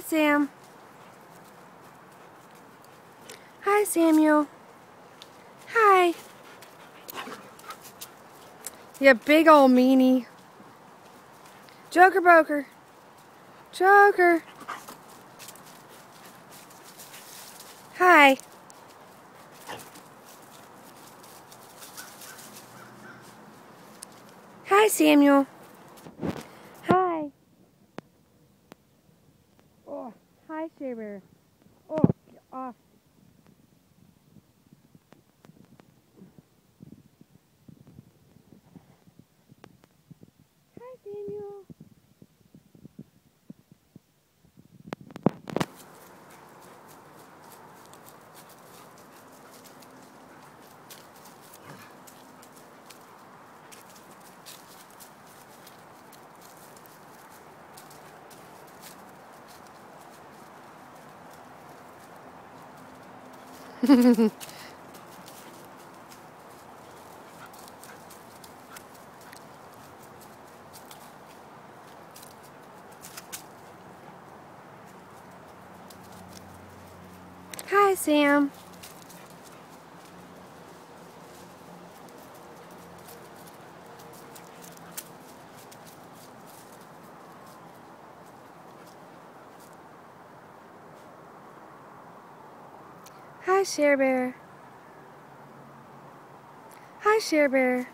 Hi, Sam. Hi, Samuel. Hi. You big old meanie. Joker Boker. Joker. Hi. Hi, Samuel. Shaver. Oh, off. Hi, Sam. Hi, Cher Bear. Hi, Cher Bear.